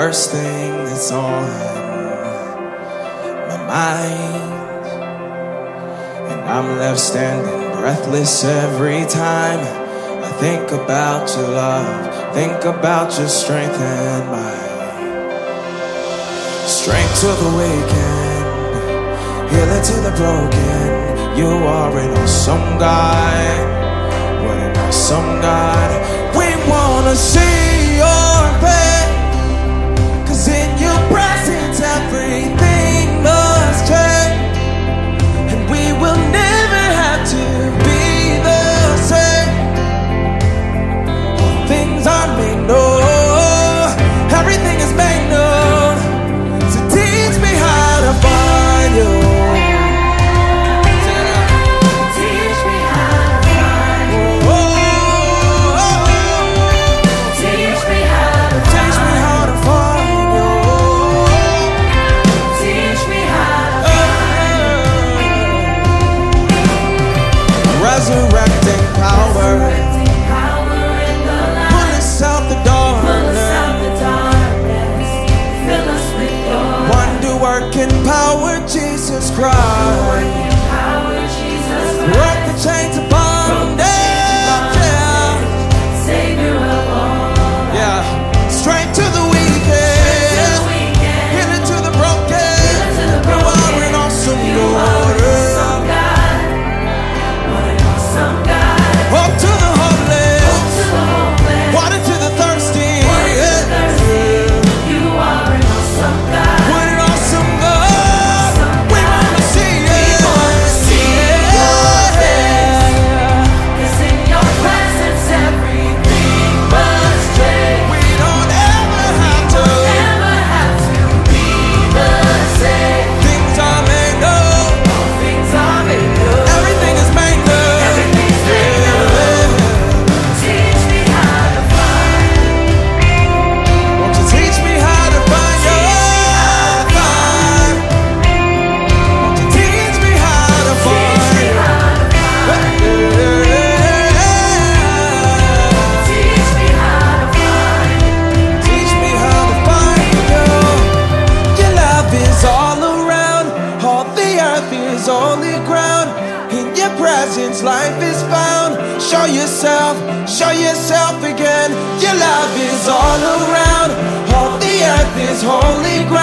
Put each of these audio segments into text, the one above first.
First thing that's on my mind. And I'm left standing breathless every time I think about your love, think about your strength and might. Strength to the weakened, healing to the broken. You are an awesome God. What an awesome God. We wanna see your face. Love is all around, all the earth is holy ground.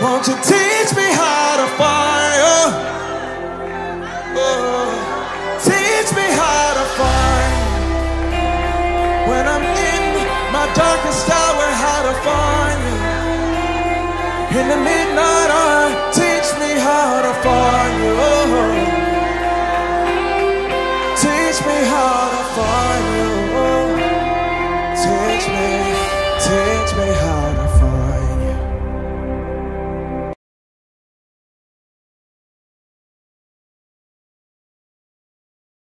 Won't you teach me how to you? Oh, teach me how to find when I'm in my darkest hour, how to find you in the midnight hour.